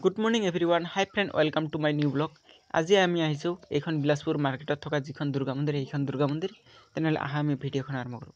Good morning everyone hi friend welcome to my new blog আজি আমি আহিছোঁ এইখন বিলাসপুৰ মাৰ্কেটত থকা যিখন দুৰ্গা মন্দিৰ সেইখন দুৰ্গা মন্দিৰ তেনেহ'লে আহা আমি ভিডিঅ'খন আৰম্ভ কৰোঁ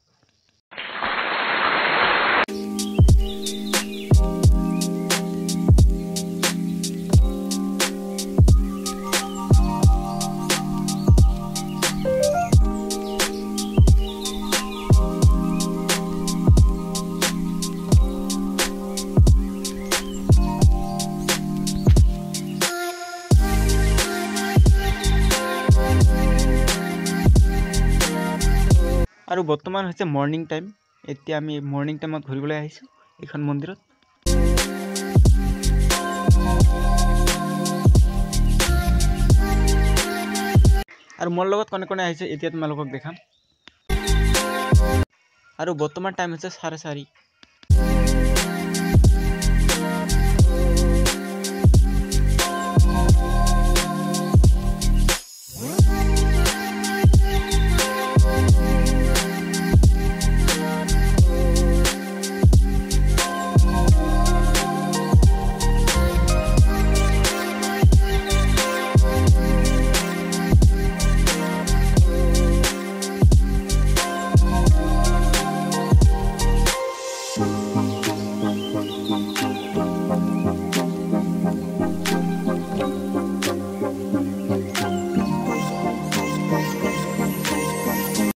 আৰু বৰ্তমান হৈছে মৰ্ণিং টাইম এতিয়া আমি মৰ্ণিং টাইমত ঘূৰিবলৈ আহিছোঁ এইখন মন্দিৰত। আৰু মোৰ লগত কোনে কোনে আহিছে এতিয়া তোমালোকক দেখাম। আৰু বৰ্তমান টাইম হৈছে চাৰে চাৰি।